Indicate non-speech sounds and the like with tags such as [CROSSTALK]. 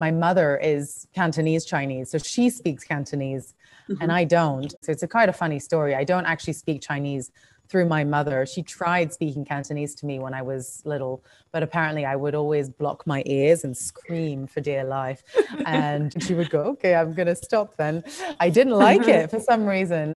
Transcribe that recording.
my mother is Cantonese Chinese, so she speaks Cantonese mm-hmm. and I don't. So it's a kind of funny story. I don't actually speak Chinese through my mother. She tried speaking Cantonese to me when I was little, but apparently I would always block my ears and scream for dear life. [LAUGHS] And she would go, Okay, I'm going to stop then. I didn't like it [LAUGHS] for some reason.